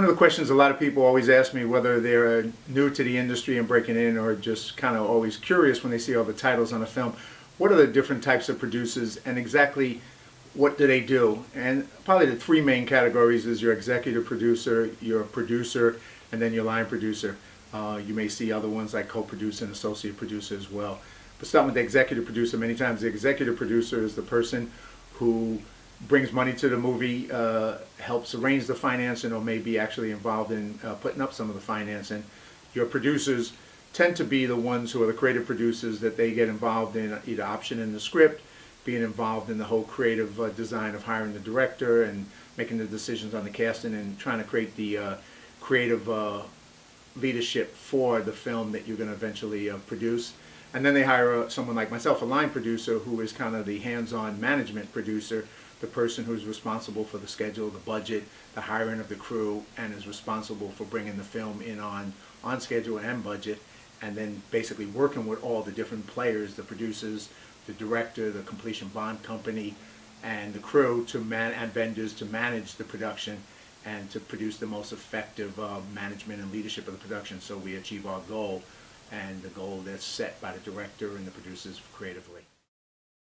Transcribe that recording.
One of the questions a lot of people always ask me, whether they're uh, new to the industry and breaking in or just kind of always curious when they see all the titles on a film, what are the different types of producers and exactly what do they do? And probably the three main categories is your executive producer, your producer, and then your line producer. Uh, you may see other ones like co-producer and associate producer as well. But starting with the executive producer, many times the executive producer is the person who brings money to the movie, uh, helps arrange the financing, or may be actually involved in uh, putting up some of the financing. Your producers tend to be the ones who are the creative producers that they get involved in either optioning the script, being involved in the whole creative uh, design of hiring the director and making the decisions on the casting and trying to create the uh, creative uh, leadership for the film that you're going to eventually uh, produce. And then they hire uh, someone like myself, a line producer, who is kind of the hands-on management producer, the person who's responsible for the schedule, the budget, the hiring of the crew, and is responsible for bringing the film in on, on schedule and budget, and then basically working with all the different players, the producers, the director, the completion bond company, and the crew to man and vendors to manage the production and to produce the most effective uh, management and leadership of the production so we achieve our goal and the goal that's set by the director and the producers creatively.